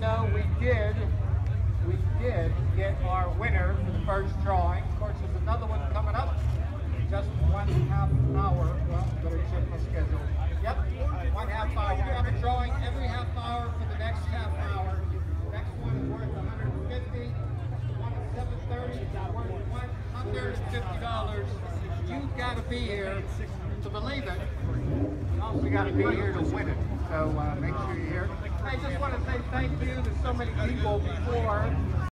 know we did, we did get our winner for the first drawing. Of course, there's another one coming up. Just one half hour. Well, better check my schedule. Yep, one half hour. We have a drawing every half hour for the next half hour. Next one is worth 150. One at 730 is worth 150 dollars. You've got to be here to believe it. You also got to be here to win it. So uh, I just want to say thank you to so many people before